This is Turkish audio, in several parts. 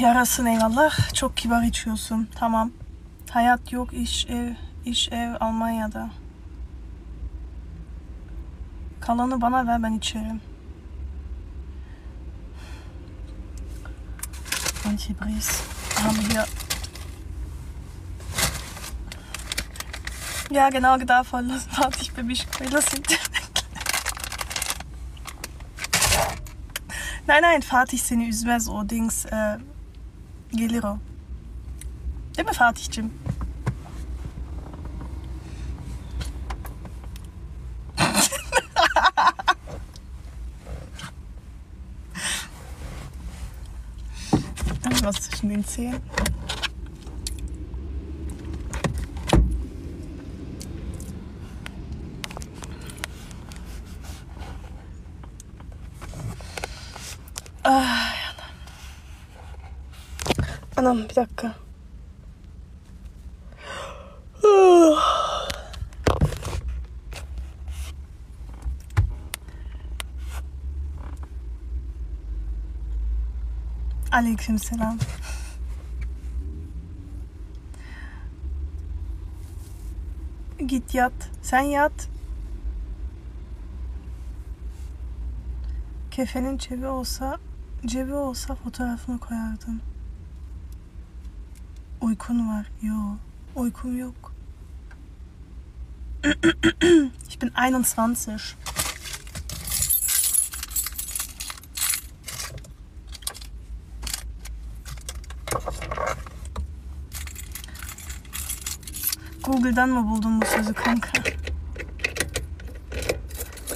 Yarasın eyvallah. Çok kibar içiyorsun. Tamam. Hayat yok, iş ev, iş ev Almanya'da. Kalanı bana ver ben içerim. Antibris. Haben hier. Ja, genau, davon. Warte, ich bin mich. İhn. Nein, nein, Fatih seni üzmez o Dings. E, gelir o. Değil mi Fatih'cim? Was zwischen den Zähnen? Ay, anam. Bir dakika. Aleyküm selam. Git yat. Sen yat. Kefenin cebi olsa cebi olsa fotoğrafını koyardım. Uykun var. Yo. Uykum yok. ich bin 21. Google'dan mı buldun bu sözü kanka?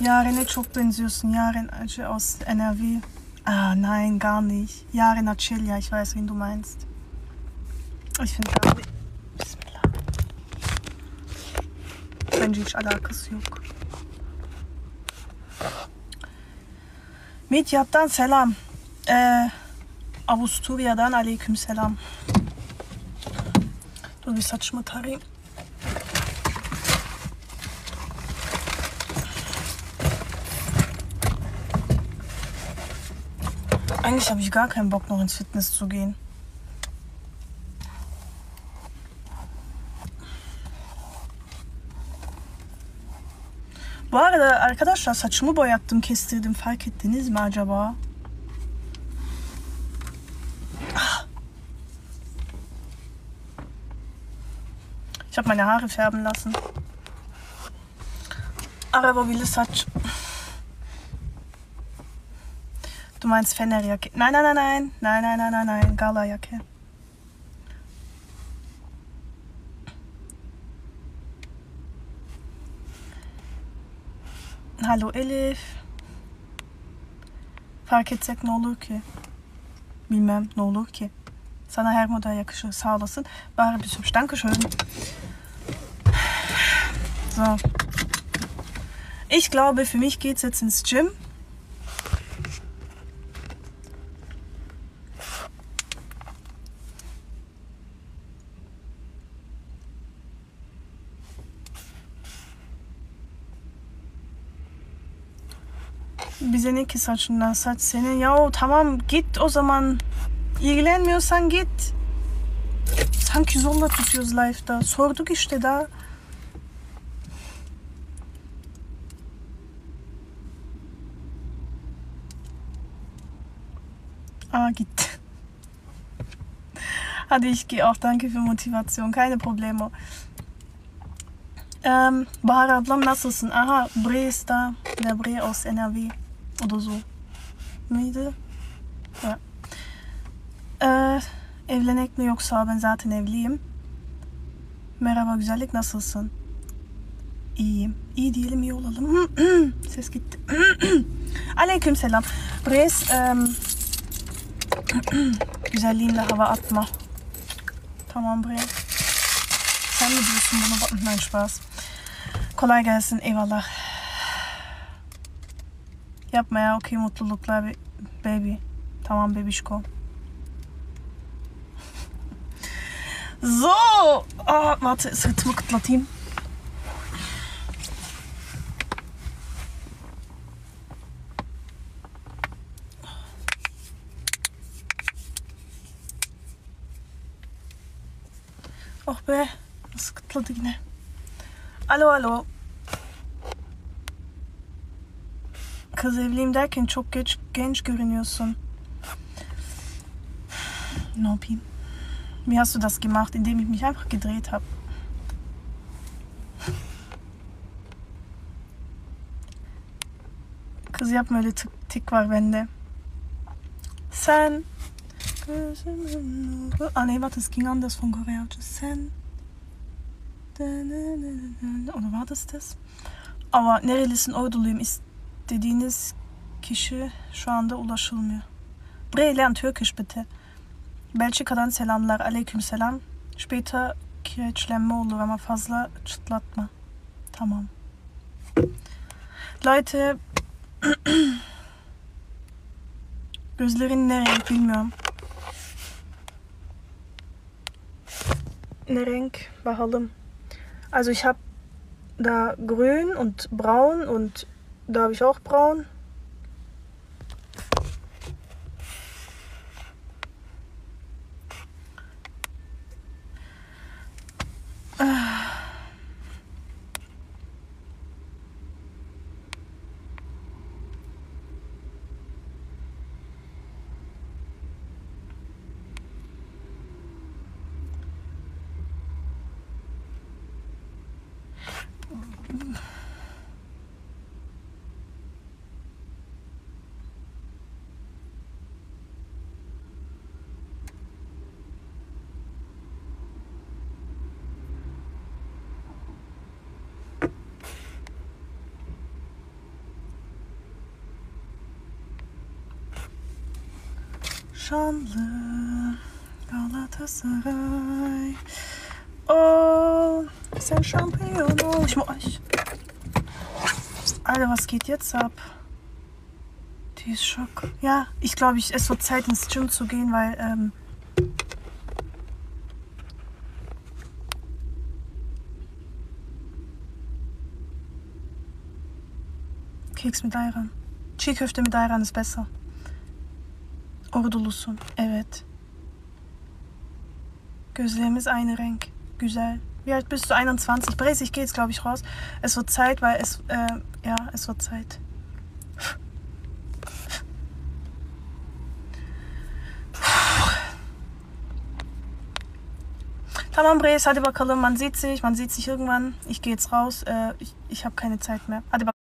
Yaren'e çok benziyorsun. Yaren Acı aus NRW. Ah, nein, gar nicht. Yaren Acilya, ich weiß, wen du meinst. Ich finde nicht. Bismillah. Bence hiç alakası yok. Midyat'tan selam. Ee, Avusturya'dan aleyküm selam. Dur bir saçımı tarayayım. Eigentlich habe ich gar keinen Bock, noch ins Fitness zu gehen. Bu arada arkadaşlar saçımı boyattım, kestirdim. Fark ettiniz mi acaba? Ah. Ich habe meine Haare färben lassen. Arababili saç. Du meinst Fenerjacke? Nein, nein, nein, nein. Nein, nein, nein, nein, nein. Galajacke. Hallo Elif. Fark etsek ne olur ki? Bilmem ne olur ki. Sana her moda yakışır. Sağ olasın. Bari bir sürü. Dankeschön. So. Ich glaube, für mich geht's jetzt ins Gym. Bize ne ki saçından saç senin. Ya tamam git o zaman. İlgilenmiyorsan git. Sanki zorla tutuyoruz live'da. Sorduk işte daha. Aa gitti. Hadi ich gehe auch. Danke für Motivation. Keine Probleme. Ähm, Bahar ablam nasılsın? Aha Bre ist da. Der Bre aus NRW. Oder so. Mıydı? Ya. Ee, evlenek mi yoksa ben zaten evliyim. Merhaba güzellik nasılsın? İyiyim. İyi diyelim iyi olalım. Ses gitti. Aleyküm selam. Reis em, güzelliğinle hava atma. Tamam buraya. Sen mi diyorsun bunu? Spaß. Kolay gelsin. Eyvallah. Yapma ya okey mutluluklar baby. Tamam bebişko. so, ah, warte, sırtımı kıtlatayım. Oh be, nasıl kıtladı yine. Alo alo. Kız evliyim derken çok geç, genç görünüyorsun. Ne yapayım? Wie hast du das gemacht, indem ich mich einfach gedreht habe? Kız yapma öyle tık, tik var bende. Sen. Ah nee, warte, es ging anders von Koreanische. Sen Oder war das das? Ama nerelisin orduluyum istediğiniz kişi şu anda ulaşılmıyor. Bre lern Türkisch bitte. Belçika'dan selamlar. Aleyküm selam. Später kireçlenme olur ama fazla çıtlatma. Tamam. Leute Gözlerin ne renk bilmiyorum. Ne renk? Bakalım. Also ich habe da grün und braun und da habe ich auch braun. Şanlı Galatasaray. Oh, sen Champion. Oh, ich muss. Alter, was geht jetzt ab? Die ist Schock. Ja, ich glaube, ich, es wird Zeit ins Gym zu gehen, weil ähm, Keks mit Ayran. Köfte mit Ayran ist besser. Ordulusun. Evet. Gözlerimiz aynı renk. Güzel. Wie alt bist du? 21. Brace, ich gehe jetzt, glaube ich, raus. Es wird Zeit, weil es, äh, ja, es wird Zeit. Tamam Brace, hadi bakalım. Man sieht sich, man sieht sich irgendwann. Ich gehe jetzt raus. Äh, ich ich habe keine Zeit mehr. Hadi bakalım.